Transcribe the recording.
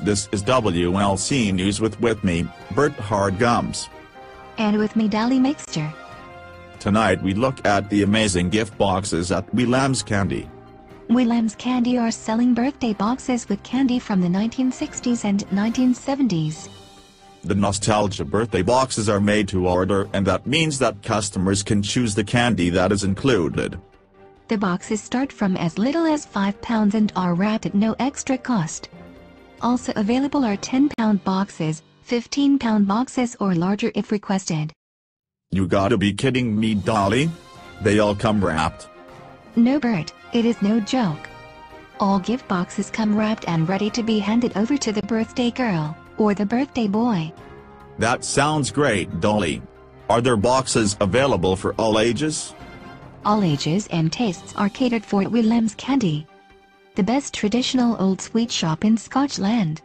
This is WLC News with with me, Bert Hardgums. And with me Dolly Mixture. Tonight we look at the amazing gift boxes at Willem's Candy. Willem's Candy are selling birthday boxes with candy from the 1960s and 1970s. The nostalgia birthday boxes are made to order and that means that customers can choose the candy that is included. The boxes start from as little as 5 pounds and are wrapped at no extra cost. Also available are 10 pound boxes, 15 pound boxes or larger if requested. You gotta be kidding me Dolly? They all come wrapped. No Bert, it is no joke. All gift boxes come wrapped and ready to be handed over to the birthday girl, or the birthday boy. That sounds great Dolly. Are there boxes available for all ages? All ages and tastes are catered for at Willem's Candy. The best traditional old sweet shop in Scotland.